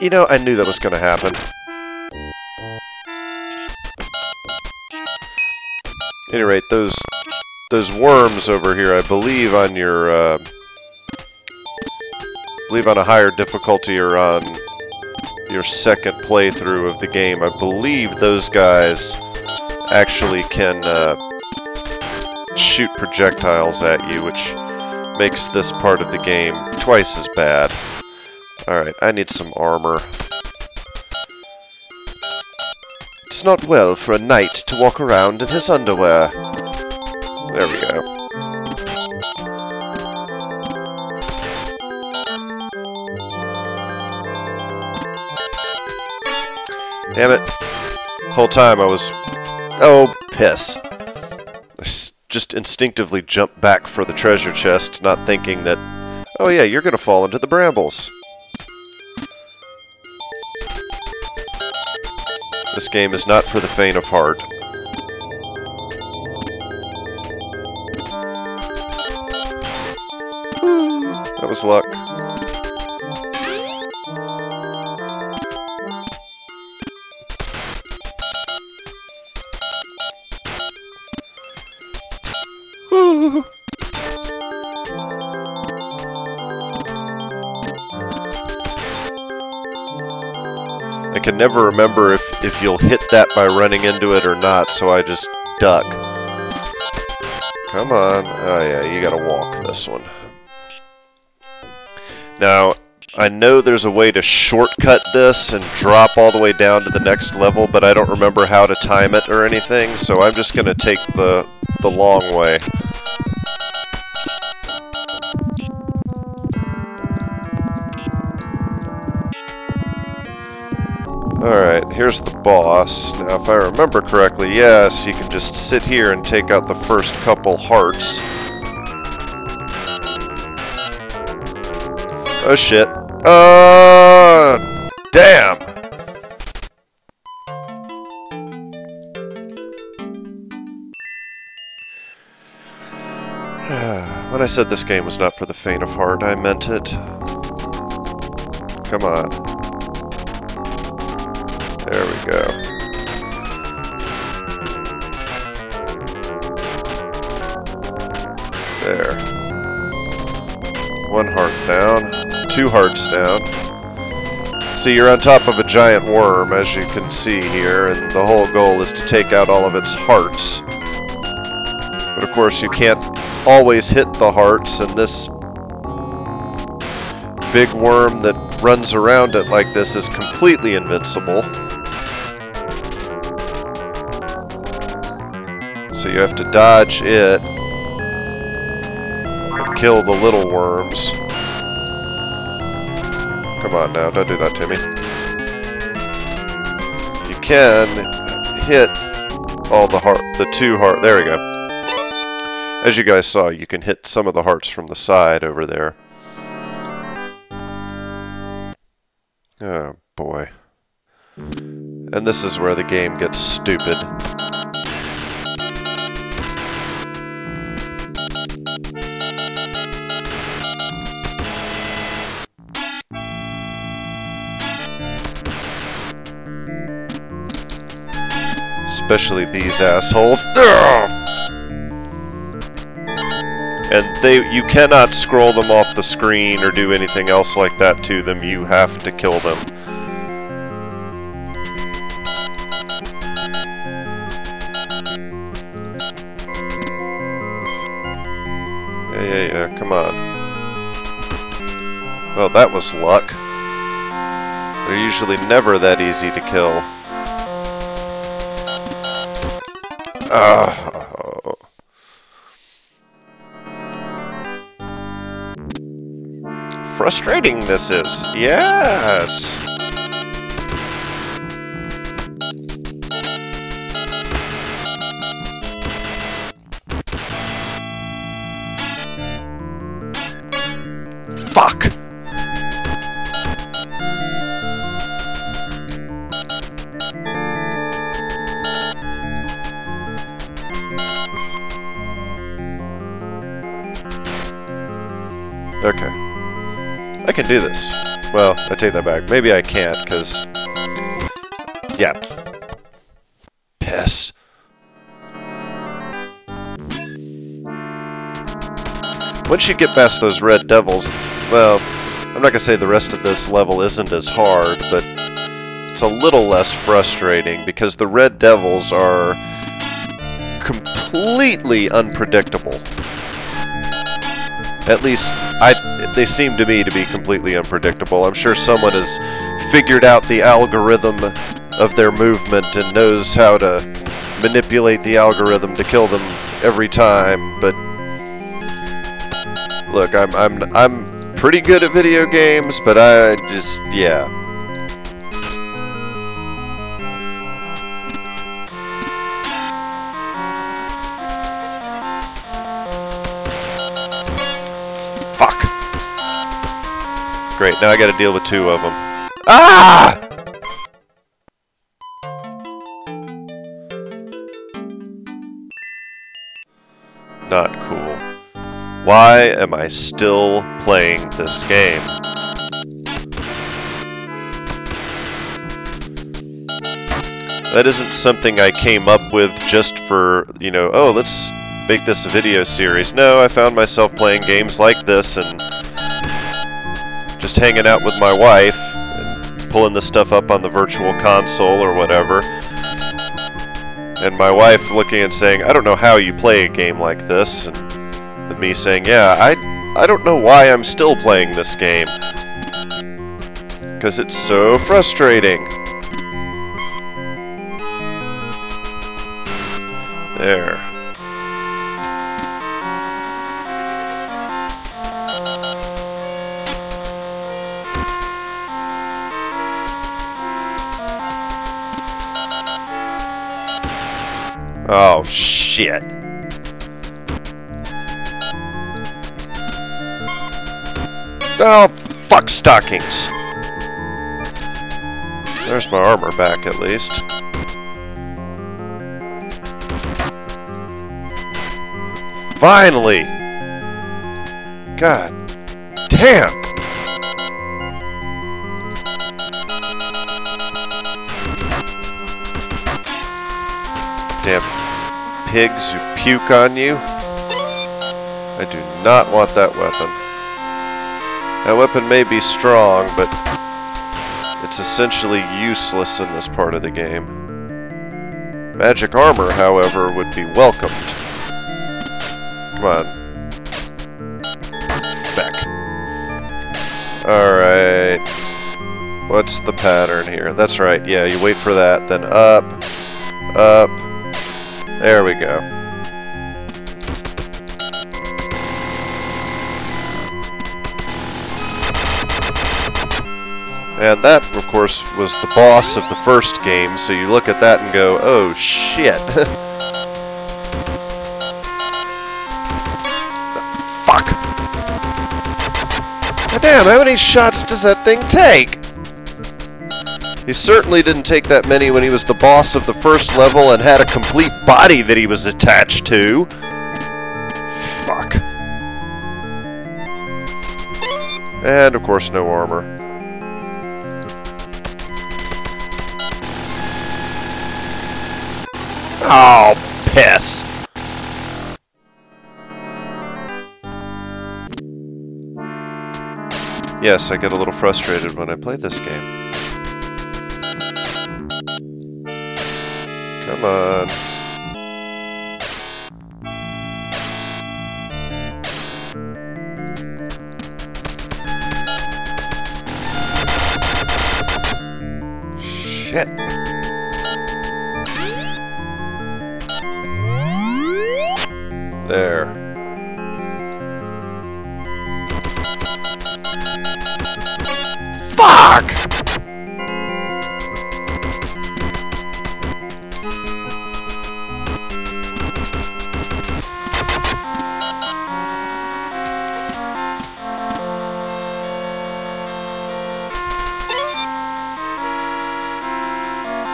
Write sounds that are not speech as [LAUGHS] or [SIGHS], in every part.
You know, I knew that was going to happen. At any rate, those those worms over here, I believe on your, uh, believe on a higher difficulty or on your second playthrough of the game, I believe those guys actually can uh, shoot projectiles at you, which makes this part of the game twice as bad. Alright, I need some armor. It's not well for a knight to walk around in his underwear. There we go. Damn it. Whole time I was... Oh, piss. I just instinctively jumped back for the treasure chest, not thinking that, oh yeah, you're gonna fall into the brambles. This game is not for the faint of heart. That was luck. I can never remember if, if you'll hit that by running into it or not, so I just duck. Come on. Oh yeah, you gotta walk this one. Now, I know there's a way to shortcut this and drop all the way down to the next level, but I don't remember how to time it or anything, so I'm just gonna take the, the long way. Alright, here's the boss. Now, if I remember correctly, yes, you can just sit here and take out the first couple hearts. Oh shit. Uh, damn! [SIGHS] when I said this game was not for the faint of heart, I meant it. Come on. One heart down. Two hearts down. See, you're on top of a giant worm, as you can see here, and the whole goal is to take out all of its hearts. But of course, you can't always hit the hearts, and this big worm that runs around it like this is completely invincible. So you have to dodge it kill the little worms. Come on now, don't do that to me. You can hit all the heart, the two heart, there we go. As you guys saw, you can hit some of the hearts from the side over there. Oh boy. And this is where the game gets stupid. Especially these assholes. And they you cannot scroll them off the screen or do anything else like that to them. You have to kill them. Yeah, yeah, yeah, come on. Well, that was luck. They're usually never that easy to kill. Oh. [LAUGHS] Frustrating this is. Yes. Fuck. Okay. I can do this. Well, I take that back. Maybe I can't, because... Yeah. Piss. Once you get past those red devils, well, I'm not going to say the rest of this level isn't as hard, but it's a little less frustrating because the red devils are completely unpredictable. At least, I, they seem to me to be completely unpredictable. I'm sure someone has figured out the algorithm of their movement and knows how to manipulate the algorithm to kill them every time, but look, I'm I'm I'm pretty good at video games, but I just yeah. Great, now I gotta deal with two of them. Ah! Not cool. Why am I still playing this game? That isn't something I came up with just for, you know, oh, let's make this a video series. No, I found myself playing games like this and just hanging out with my wife and pulling this stuff up on the virtual console or whatever. And my wife looking and saying, I don't know how you play a game like this. And, and me saying, yeah, I, I don't know why I'm still playing this game. Because it's so frustrating. There. Oh, shit. Oh, fuck stockings. There's my armor back, at least. Finally! God damn! Damn pigs who puke on you. I do not want that weapon. That weapon may be strong, but it's essentially useless in this part of the game. Magic armor, however, would be welcomed. Come on. Back. Alright. What's the pattern here? That's right, yeah, you wait for that, then up, up, there we go. And that, of course, was the boss of the first game, so you look at that and go, oh shit. [LAUGHS] Fuck. Damn, how many shots does that thing take? He certainly didn't take that many when he was the boss of the first level and had a complete body that he was attached to. Fuck. And, of course, no armor. Oh, piss. Yes, I get a little frustrated when I play this game. Come on. Shit. There. Fuck!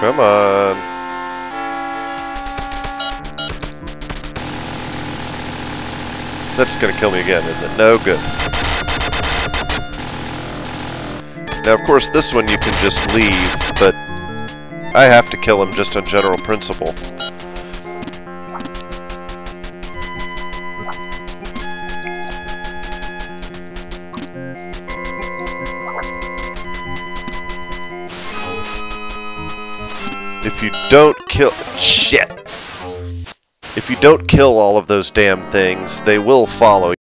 Come on. That's gonna kill me again, isn't it? No good. Now, of course, this one you can just leave, but I have to kill him just on general principle. If you don't kill... Shit! If you don't kill all of those damn things, they will follow